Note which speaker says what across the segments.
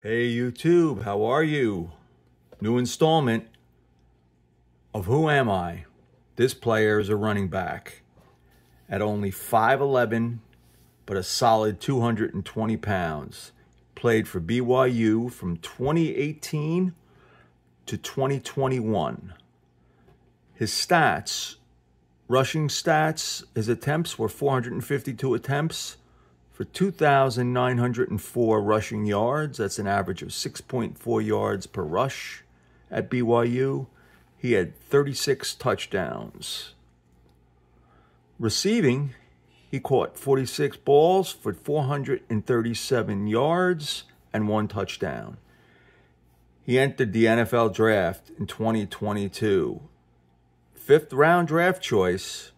Speaker 1: Hey YouTube, how are you? New installment of Who Am I? This player is a running back at only 5'11", but a solid 220 pounds. Played for BYU from 2018 to 2021. His stats, rushing stats, his attempts were 452 attempts, for 2,904 rushing yards. That's an average of 6.4 yards per rush at BYU. He had 36 touchdowns. Receiving, he caught 46 balls for 437 yards and one touchdown. He entered the NFL draft in 2022. Fifth round draft choice,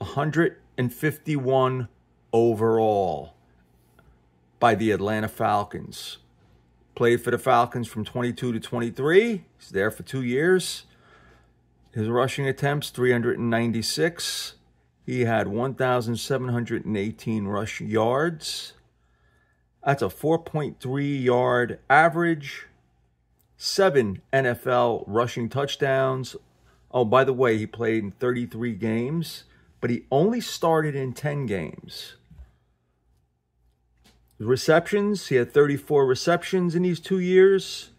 Speaker 1: 151 overall by the Atlanta Falcons. Played for the Falcons from 22 to 23. He's there for two years. His rushing attempts, 396. He had 1,718 rush yards. That's a 4.3 yard average. Seven NFL rushing touchdowns. Oh, by the way, he played in 33 games, but he only started in 10 games. Receptions, he had 34 receptions in these two years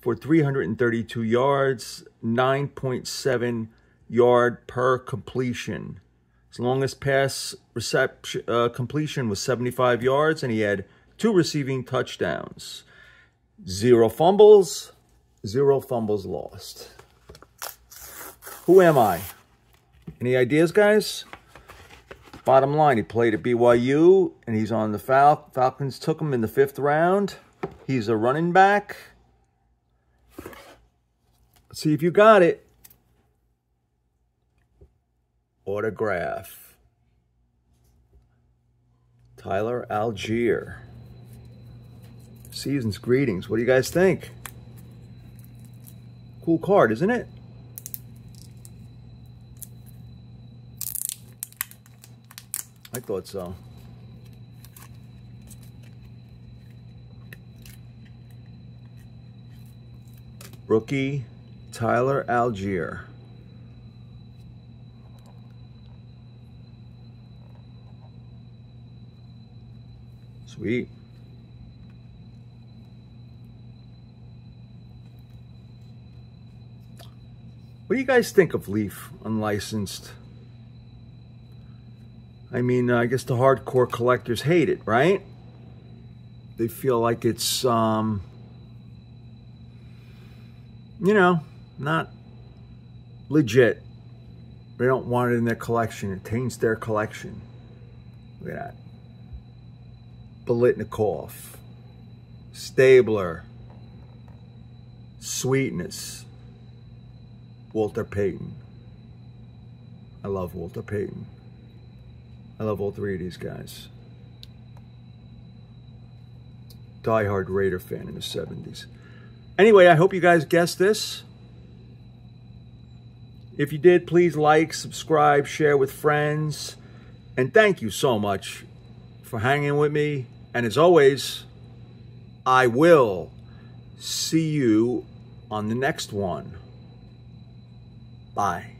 Speaker 1: for 332 yards, 9.7 yard per completion. His longest pass reception uh, completion was 75 yards, and he had two receiving touchdowns. Zero fumbles, zero fumbles lost. Who am I? Any ideas, guys? Bottom line, he played at BYU, and he's on the Fal Falcons. Took him in the fifth round. He's a running back. Let's see if you got it. Autograph. Tyler Allgeier. Season's greetings. What do you guys think? Cool card, isn't it? I thought so. Rookie Tyler Allgeier. Sweet. What do you guys think of Leaf unlicensed? I mean, uh, I guess the hardcore collectors hate it, right? They feel like it's, um, you know, not legit. They don't want it in their collection. It taints their collection. Look at that. Biletnikoff. Stabler, Sweetness, Walter Payton. I love Walter Payton. I love all three of these guys. Die-hard Raider fan in the 70s. Anyway, I hope you guys guessed this. If you did, please like, subscribe, share with friends. And thank you so much for hanging with me. And as always, I will see you on the next one. Bye.